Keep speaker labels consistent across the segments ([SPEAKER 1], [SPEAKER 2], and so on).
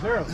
[SPEAKER 1] Zero.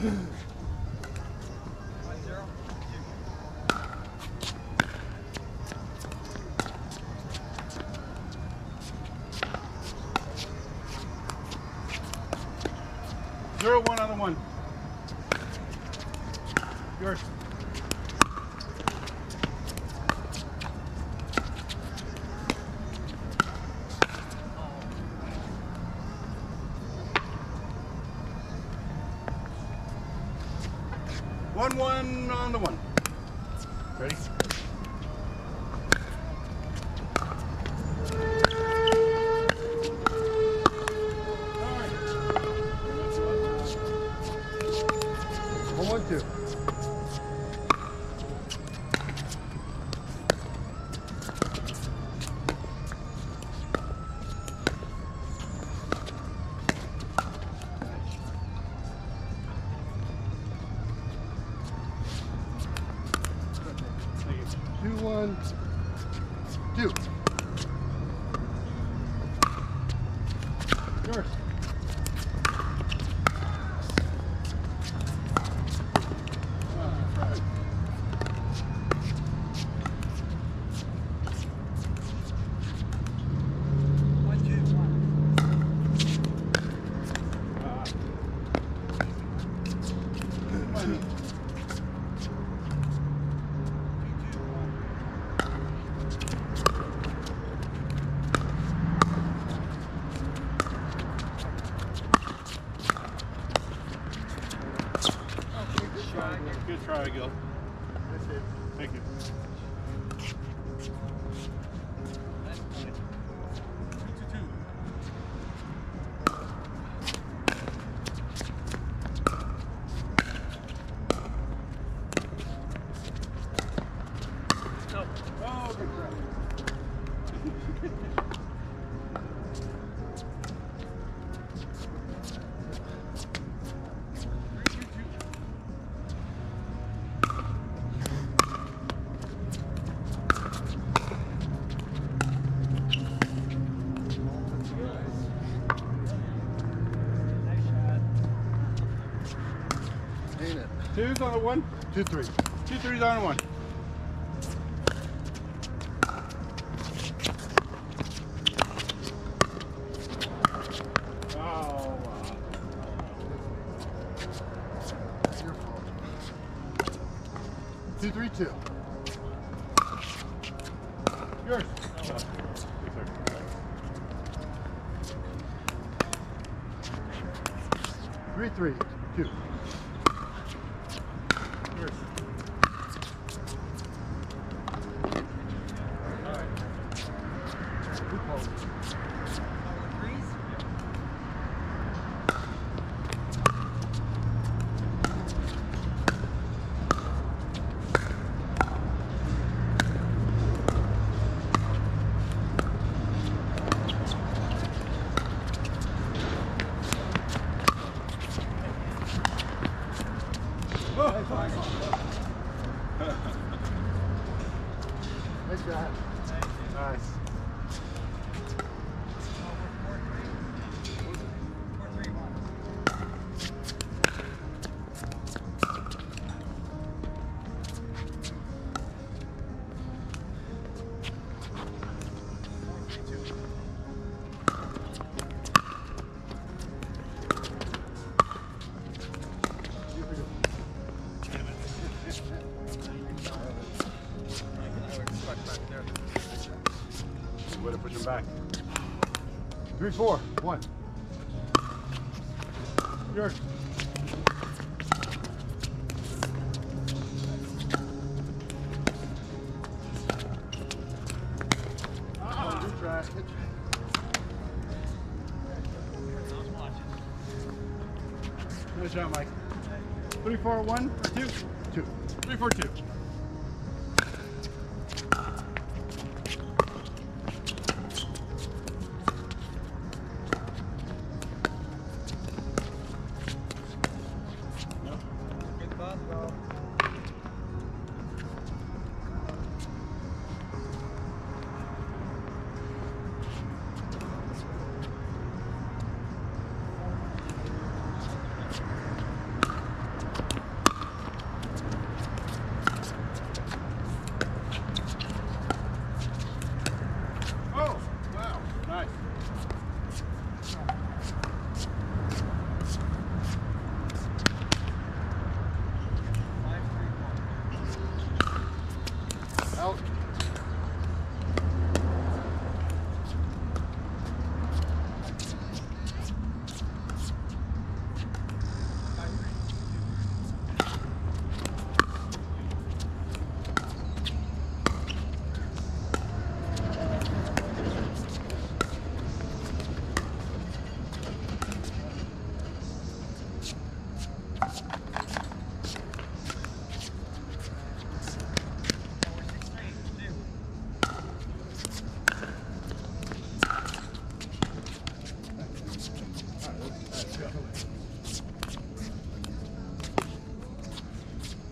[SPEAKER 1] Zero one on the one. Yours. Two. Ah. Yours. Good try, Gil.
[SPEAKER 2] That's it.
[SPEAKER 1] Thank you. Oh, good try.
[SPEAKER 2] Ain't it?
[SPEAKER 1] Two's on the one.
[SPEAKER 2] Two three.
[SPEAKER 1] Two threes on the one.
[SPEAKER 2] Two three two.
[SPEAKER 1] Yours.
[SPEAKER 2] Three three two. Nice shot.
[SPEAKER 1] Nice. Back.
[SPEAKER 2] Three, four, one. Yours. Oh, good try. Good
[SPEAKER 1] shot, Mike. Three, four, one, or two?
[SPEAKER 2] Two.
[SPEAKER 1] Three, four, two.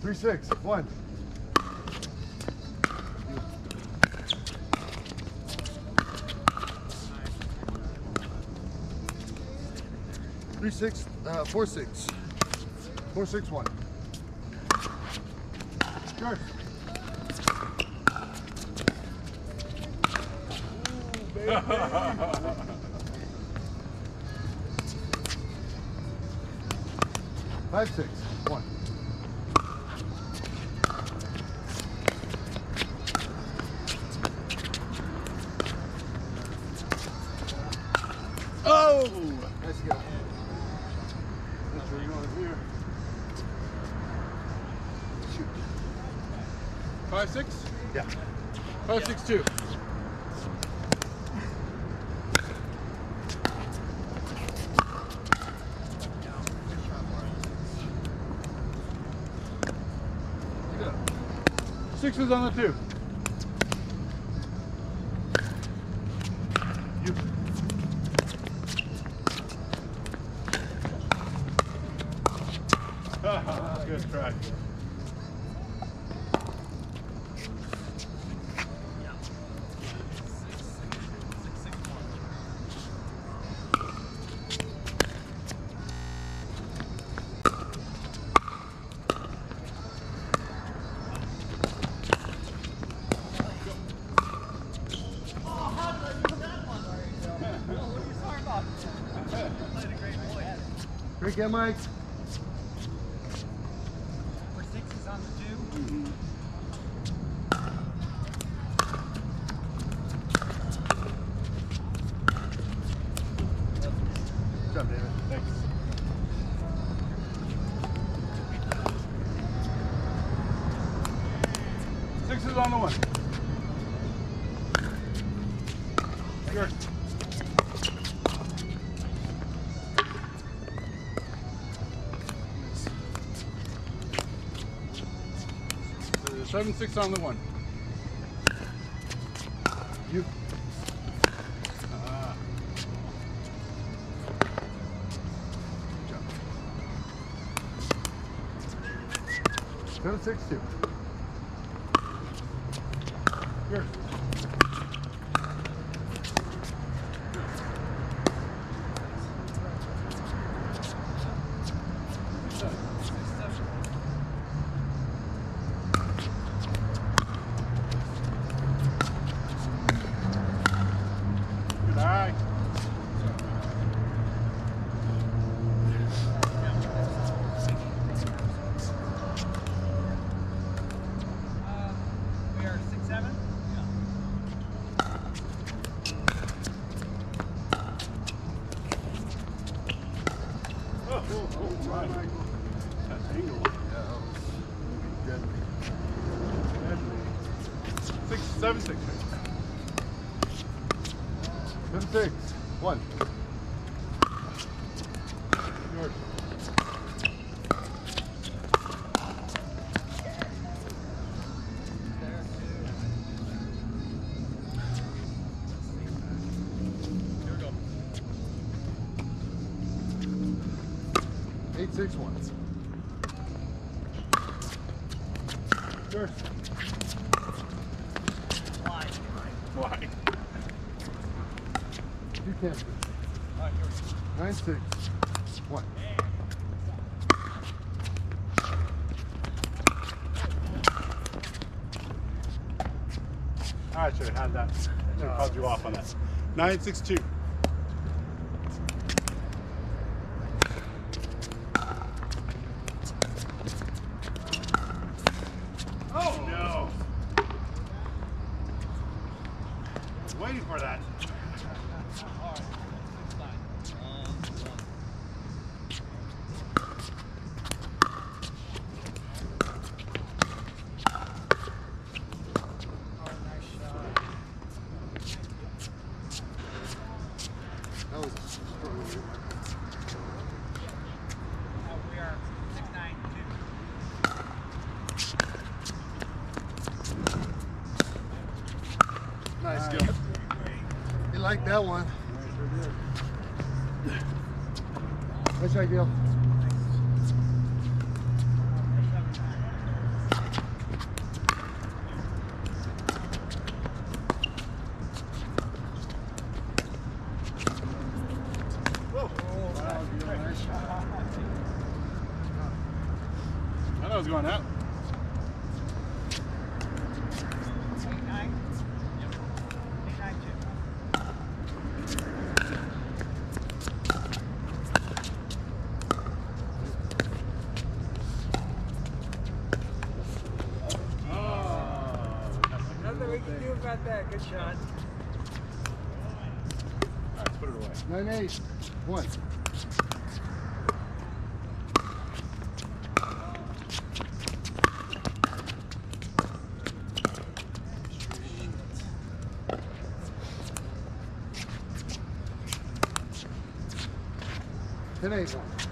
[SPEAKER 2] Three, six, one. Three, six, uh, four, six. Four, six, one. Yours. Five, six, one.
[SPEAKER 1] Oh!
[SPEAKER 2] Nice go.
[SPEAKER 1] That's where you going here.
[SPEAKER 2] Shoot.
[SPEAKER 1] Five, six?
[SPEAKER 2] Yeah.
[SPEAKER 1] Five, six, two. Six is on the two.
[SPEAKER 2] Great game, Mike. Good job, David.
[SPEAKER 1] Thanks. Six is on the one. Yours. Seven, six on the one.
[SPEAKER 2] You.
[SPEAKER 1] Ah.
[SPEAKER 2] Seven, six, two.
[SPEAKER 1] Yours. Good eye.
[SPEAKER 3] Uh, we are six seven.
[SPEAKER 1] Seven six.
[SPEAKER 2] Seven six. One. Yours. Eight six one. Yours.
[SPEAKER 1] Why?
[SPEAKER 2] You can't. Nine six. One.
[SPEAKER 1] I should have had that. Should have called you off on that. Nine six two. That
[SPEAKER 2] one. Nice try, Gil.
[SPEAKER 1] Whoa. I know it was going out.
[SPEAKER 3] Eight nine. Yep. Eight nine two. Nothing we can do about that. Good shot.
[SPEAKER 1] All right, put it away.
[SPEAKER 2] Nine eight. One. Ten eight. One.